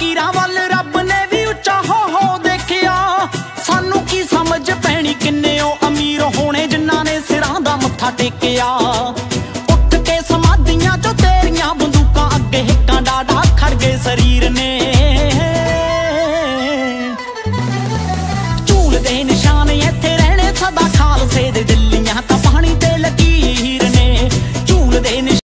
ਫਕੀਰਾਂ ਵੱਲ ਰੱਬ ਨੇ ਵੀ ਉੱਚਾ ਹੋ ਹੋ ਦੇਖਿਆ। ਸਾਨੂੰ ਕੀ ਸਮਝ ਪੈਣੀ ਕਿੰਨੇ ਉਹ ਅਮੀਰ ਹੋਣੇ ਜਿਨ੍ਹਾਂ ਨੇ ਸਿਰਾਂ ਦਾ ਮੱਥਾ ਟੇਕਿਆ। ਉੱਠ ਕੇ ਸਮਾਧੀਆਂ ਚੋਂ ਤੇਰੀਆਂ ਬੰਦੂਕਾਂ ਅੱਗੇ ਹਿੱਕਾਂ ਡਾਡਾ ਖੜ ਗਏ ਸਰੀਰ ਨੇ।